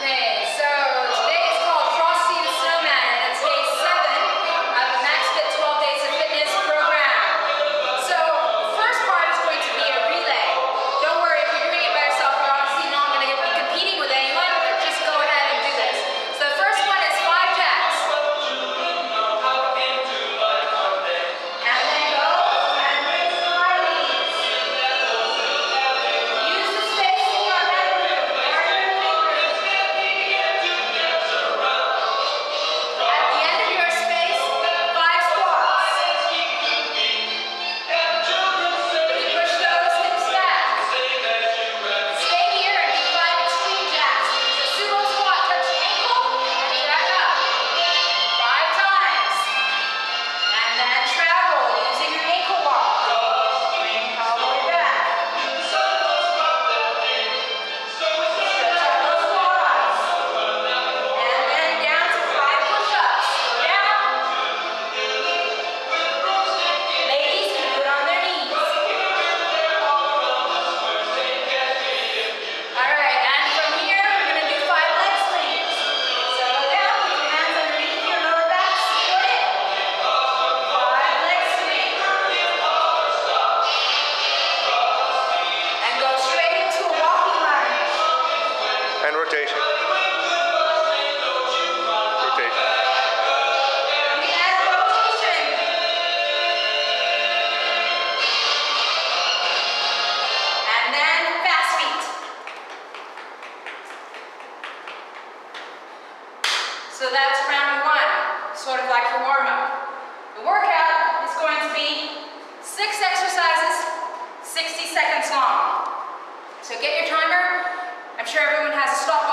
este Rotation. Rotation. And then fast feet. So that's round one, sort of like a warm-up. The workout is going to be six exercises, 60 seconds long. So get your timer. I'm sure everyone has a stopwatch.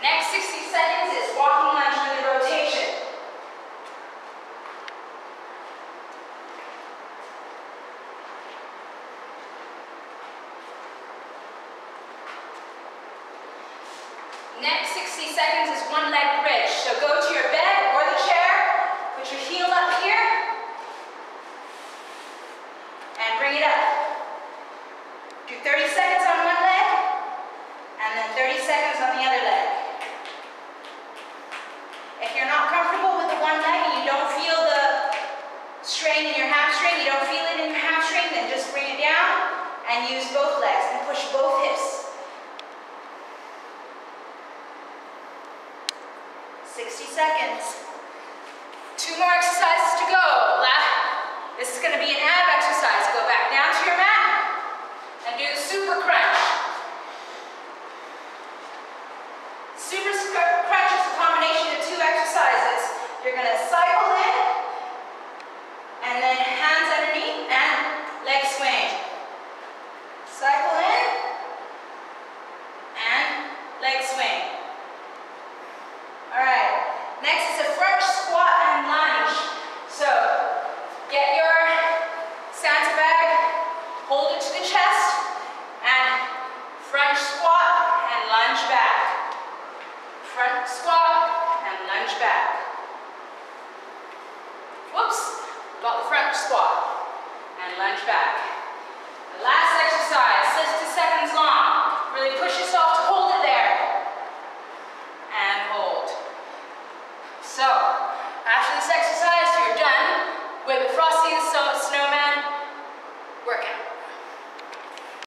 Next 60 seconds is walking lunge with a rotation. Next 60 seconds is one leg and use both legs and push both hips. 60 seconds. Two more exercises to go. Left. This is going to be an ab exercise. Go back down to your mat and do the super crunch. Super crunch is a combination of two exercises. You're going to cycle Hold it to the chest and front squat and lunge back. Front squat and lunge back. Whoops, got the front squat and lunge back. The last exercise, 60 seconds long. Really push yourself to hold it there. And hold. So, after this exercise, you're done with frosty and snow